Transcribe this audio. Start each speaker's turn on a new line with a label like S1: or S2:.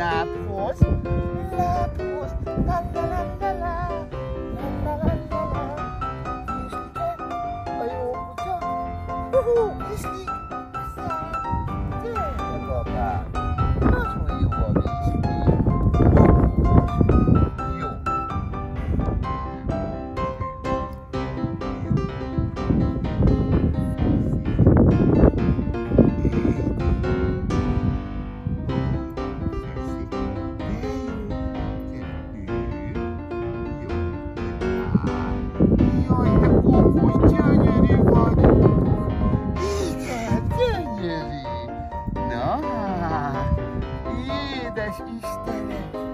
S1: la pause. La pause. La, la, la, la, la. La, la, la, la, la. Jeśli das easter.